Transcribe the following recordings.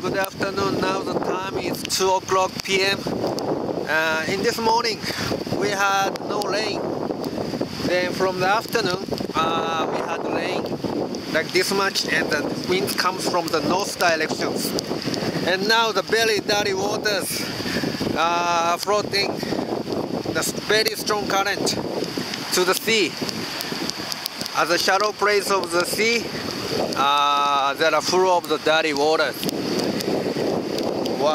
good afternoon. Now the time is 2 o'clock p.m. Uh, in this morning, we had no rain. Then from the afternoon, uh, we had rain like this much, and the wind comes from the north directions. And now the very dirty waters uh, floating the very strong current to the sea. At the shallow place of the sea, uh, are full of the dirty water.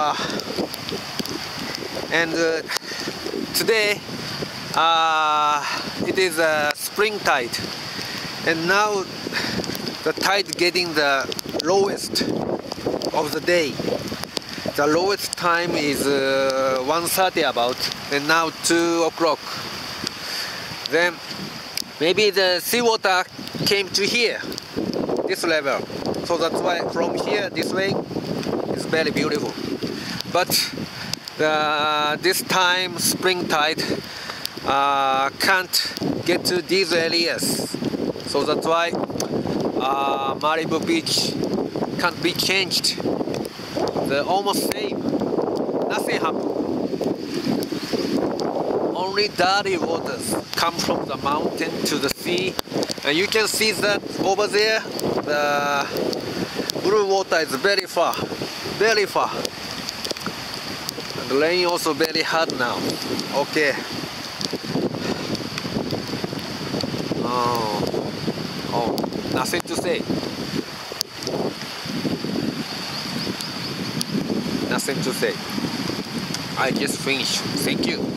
Wow. And uh, today uh, it is a spring tide and now the tide getting the lowest of the day. The lowest time is uh, 1.30 about and now 2 o'clock. Then maybe the seawater came to here this level. So that's why from here this way is very beautiful. But the, this time spring tide uh, can't get to these areas. So that's why uh, Maribu Beach can't be changed. They're almost same. Nothing happened. Only dirty waters come from the mountain to the sea. And you can see that over there the blue water is very far, very far. And the rain also very hard now. Okay. Oh, oh, nothing to say. Nothing to say. I just finished. Thank you.